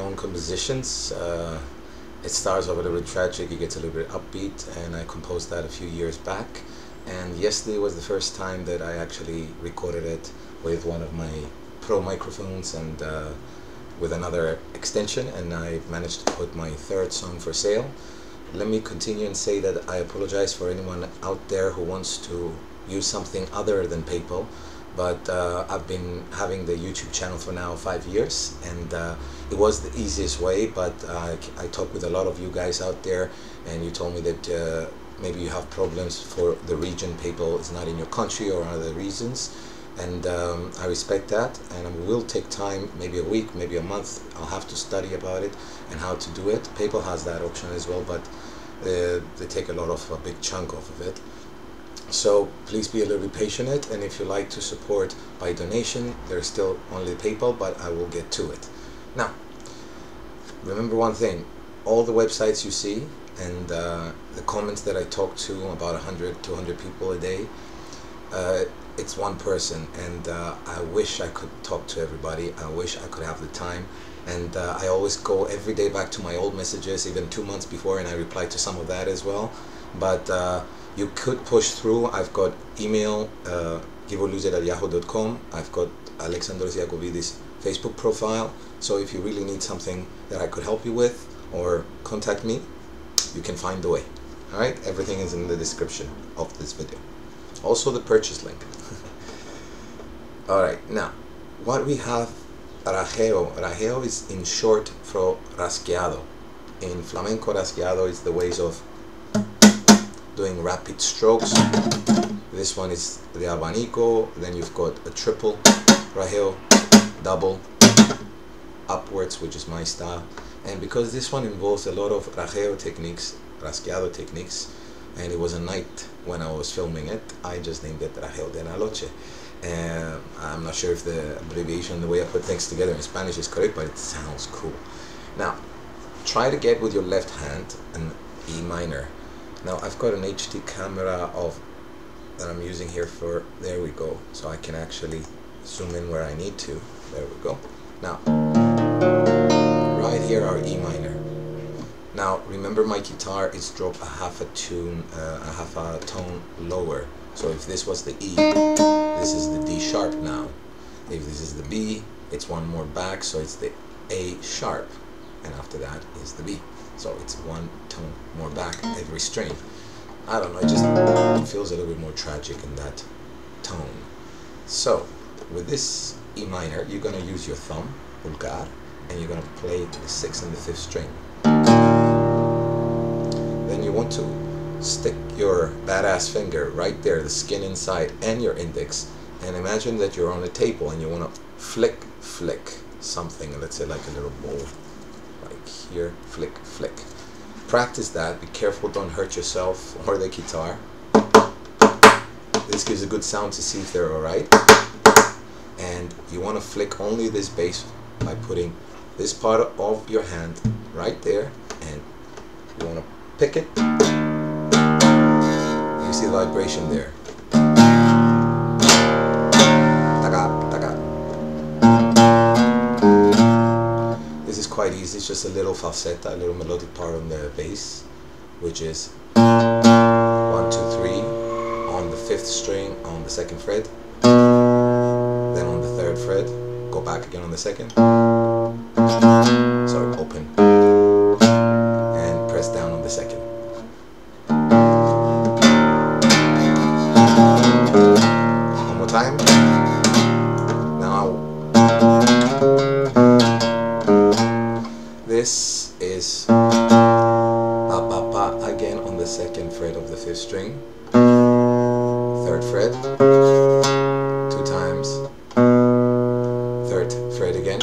Own compositions. Uh, it starts off a little bit tragic, it gets a little bit upbeat, and I composed that a few years back. And yesterday was the first time that I actually recorded it with one of my pro microphones and uh, with another extension, and I managed to put my third song for sale. Let me continue and say that I apologize for anyone out there who wants to use something other than PayPal but uh, I've been having the YouTube channel for now five years and uh, it was the easiest way but uh, I talked with a lot of you guys out there and you told me that uh, maybe you have problems for the region PayPal is not in your country or other reasons and um, I respect that and it will take time maybe a week maybe a month I'll have to study about it and how to do it. PayPal has that option as well but uh, they take a lot of a big chunk off of it so please be a little bit patient and if you like to support by donation there's still only PayPal but I will get to it. Now remember one thing. All the websites you see and uh, the comments that I talk to about 100 200 people a day uh, it's one person. And uh, I wish I could talk to everybody. I wish I could have the time. And uh, I always go every day back to my old messages even two months before and I reply to some of that as well. But uh, you could push through. I've got email, uh, at yahoo.com. I've got Alexandros Iacovides Facebook profile. So if you really need something that I could help you with or contact me, you can find the way. Alright, everything is in the description of this video. Also the purchase link. Alright, now, what we have, rajeo. Rajeo is in short for rasgueado. In flamenco, rasgueado is the ways of doing rapid strokes. This one is the abanico, then you've got a triple, rajeo, double, upwards, which is my style. And because this one involves a lot of rajeo techniques, rasgueado techniques, and it was a night when I was filming it, I just named it Rajeo de la Noche. And I'm not sure if the abbreviation, the way I put things together in Spanish is correct, but it sounds cool. Now, try to get with your left hand an E minor now I've got an HD camera of that I'm using here for there we go. So I can actually zoom in where I need to. There we go. Now right here are E minor. Now remember my guitar is dropped a half a tune uh, a half a tone lower. So if this was the E this is the D sharp now. If this is the B it's one more back so it's the A sharp. And after that is the B so it's one tone more back every string. I don't know, it just feels a little bit more tragic in that tone. So with this E minor, you're going to use your thumb, pulgar, and you're going to play the sixth and the fifth string. Then you want to stick your badass finger right there, the skin inside, and your index, and imagine that you're on a table and you want to flick, flick something, let's say like a little bowl here, flick, flick. Practice that, be careful, don't hurt yourself or the guitar. This gives a good sound to see if they're alright. And you want to flick only this bass by putting this part of your hand right there and you want to pick it. You see the vibration there. Quite easy, it's just a little falsetta, a little melodic part on the bass, which is one, two, three, on the fifth string on the second fret, then on the third fret, go back again on the second, sorry, open, and press down on the second. One more time. Second fret of the fifth string. Third fret two times. Third fret again.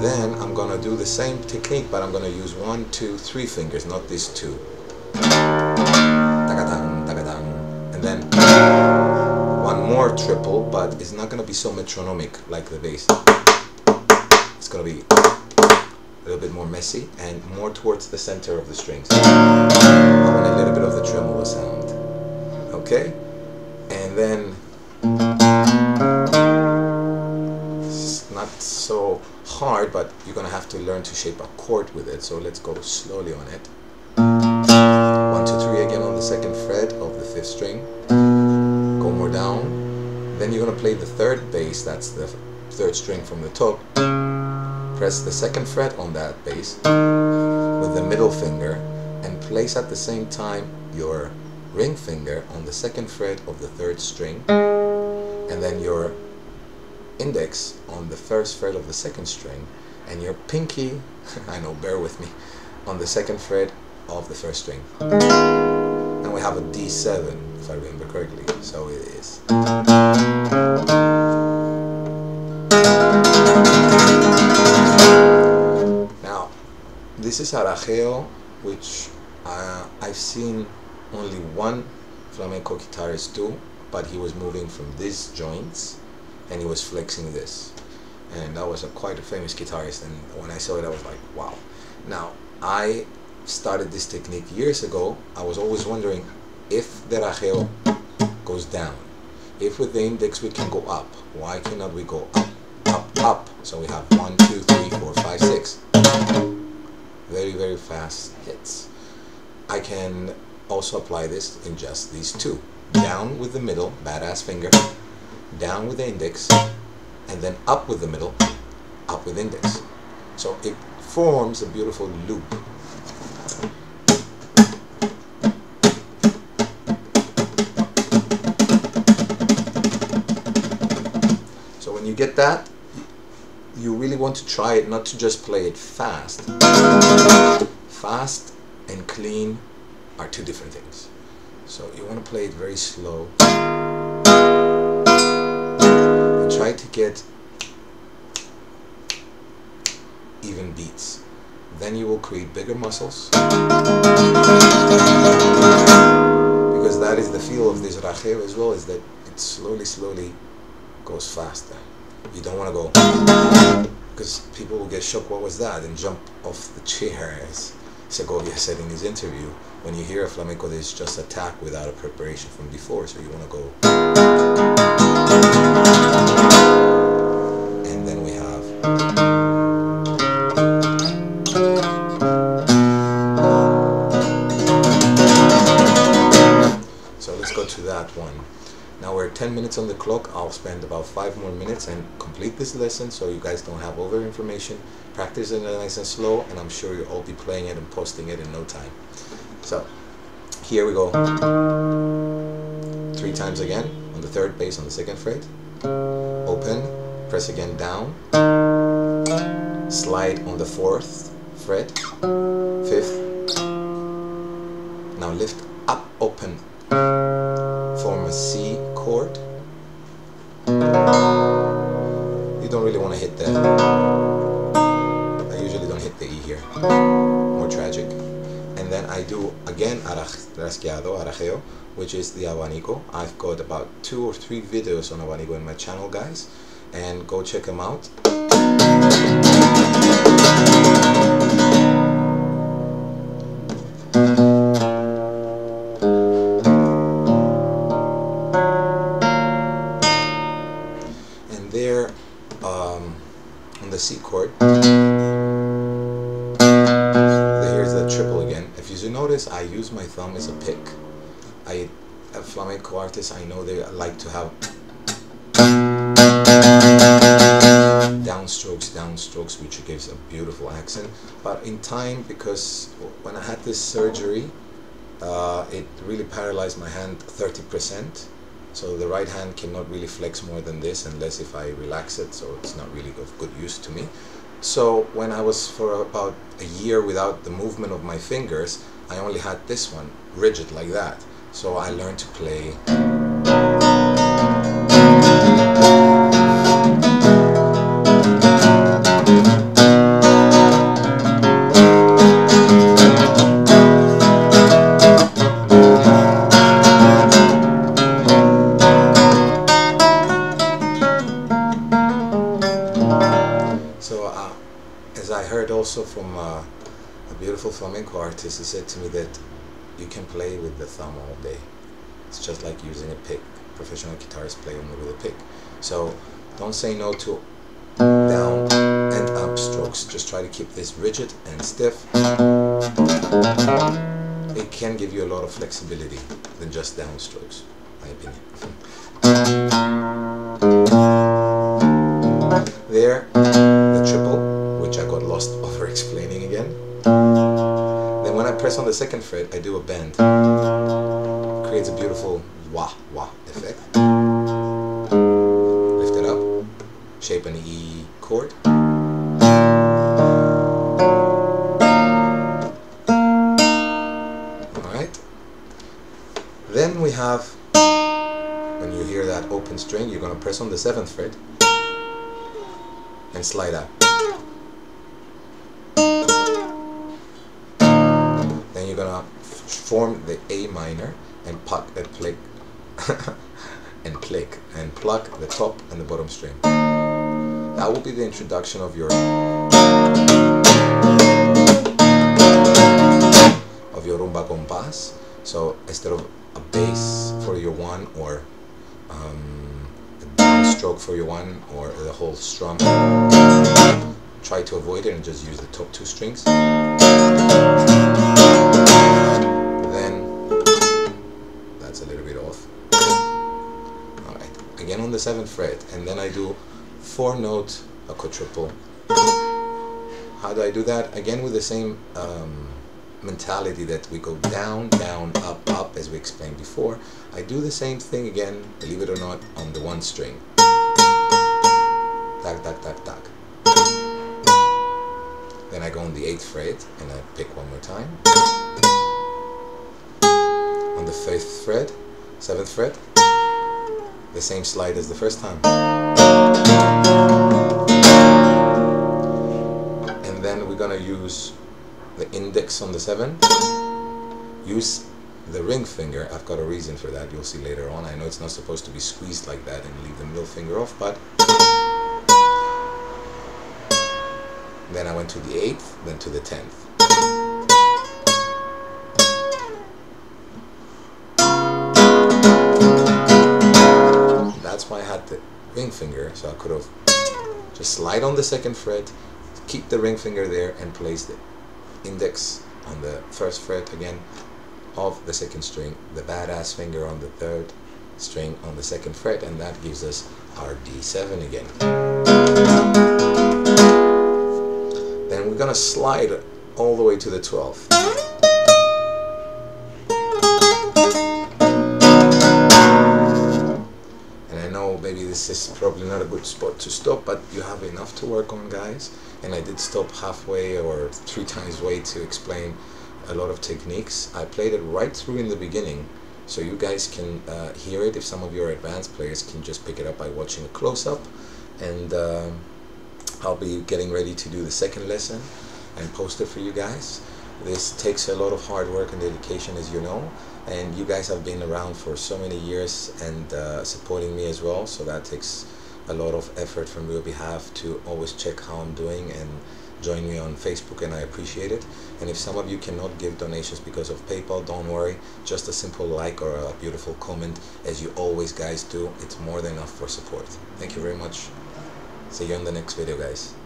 Then I'm gonna do the same technique but I'm gonna use one two three fingers not these two. And then one more triple but it's not gonna be so metronomic like the bass. It's gonna be little bit more messy and more towards the center of the strings. I want a little bit of the tremolo sound. Okay? And then it's not so hard, but you're gonna have to learn to shape a chord with it. So let's go slowly on it. One, two, three again on the second fret of the fifth string. Go more down. Then you're gonna play the third bass, that's the third string from the top. Press the second fret on that bass with the middle finger and place at the same time your ring finger on the second fret of the third string and then your index on the first fret of the second string and your pinky, I know, bear with me, on the second fret of the first string. And we have a D7, if I remember correctly, so it is. This is Arajeo, which uh, I've seen only one flamenco guitarist do, but he was moving from these joints and he was flexing this. And that was a quite a famous guitarist and when I saw it I was like, wow. Now, I started this technique years ago. I was always wondering if the rajeo goes down. If with the index we can go up, why cannot we go up, up, up? So we have one, two, three, four, five, six. Very, very fast hits. I can also apply this in just these two. Down with the middle, badass finger, down with the index, and then up with the middle, up with index. So it forms a beautiful loop. So when you get that, you really want to try it, not to just play it fast. Fast and clean are two different things. So you want to play it very slow. And try to get even beats. Then you will create bigger muscles. Because that is the feel of this rajeo as well, is that it slowly, slowly goes faster. You don't want to go because people will get shocked, what was that? And jump off the chairs. Segovia said in his interview. When you hear a flamenco, there's just attack without a preparation from before, so you want to go. And then we have. So let's go to that one. Now we're 10 minutes on the clock. I'll spend about 5 more minutes and complete this lesson so you guys don't have over information. Practice it nice and slow and I'm sure you'll all be playing it and posting it in no time. So here we go. Three times again on the third bass on the second fret. Open, press again down. Slide on the fourth fret, fifth. Now lift up, open, form a C chord. You don't really want to hit the. I usually don't hit the E here. More tragic. And then I do again rasgueado, arajeo, which is the abanico. I've got about two or three videos on abanico in my channel, guys, and go check them out. The C chord. Here's the triple again. If you notice I use my thumb as a pick. I a flamenco artists I know they like to have downstrokes downstrokes which gives a beautiful accent. But in time because when I had this surgery uh, it really paralyzed my hand 30% so the right hand cannot really flex more than this unless if I relax it, so it's not really of good use to me. So when I was for about a year without the movement of my fingers, I only had this one, rigid like that. So I learned to play heard also from uh, a beautiful flamenco artist. He said to me that you can play with the thumb all day. It's just like using a pick. Professional guitarists play only with a pick. So don't say no to down and up strokes. Just try to keep this rigid and stiff. It can give you a lot of flexibility than just down strokes, my opinion. Which lost over explaining again. Then when I press on the second fret, I do a bend. creates a beautiful wah wah effect. Lift it up, shape an E chord. Alright. Then we have, when you hear that open string, you're going to press on the 7th fret and slide out. To form the A minor and pluck and click and click and pluck the top and the bottom string. That will be the introduction of your of your rumba compás. So instead of a bass for your one or um, a down stroke for your one or the whole strum, try to avoid it and just use the top two strings. The 7th fret and then I do 4 note a quadruple. How do I do that? Again with the same um, mentality that we go down, down, up, up as we explained before. I do the same thing again, believe it or not, on the one string. Tak, tak, tak, tak. Then I go on the 8th fret and I pick one more time. On the 5th fret, 7th fret, the same slide as the first time. And then we're gonna use the index on the 7. Use the ring finger. I've got a reason for that. You'll see later on. I know it's not supposed to be squeezed like that and leave the middle finger off, but then I went to the 8th, then to the 10th. I had the ring finger so I could have just slide on the second fret keep the ring finger there and place the index on the first fret again of the second string the badass finger on the third string on the second fret and that gives us our D7 again. Then we're gonna slide all the way to the 12th this is probably not a good spot to stop but you have enough to work on guys. And I did stop halfway or three times way to explain a lot of techniques. I played it right through in the beginning so you guys can uh, hear it if some of your advanced players can just pick it up by watching a close-up. And uh, I'll be getting ready to do the second lesson and post it for you guys this takes a lot of hard work and dedication as you know and you guys have been around for so many years and uh, supporting me as well so that takes a lot of effort from your behalf to always check how I'm doing and join me on Facebook and I appreciate it. And if some of you cannot give donations because of PayPal don't worry. Just a simple like or a beautiful comment as you always guys do. It's more than enough for support. Thank you very much. See you in the next video guys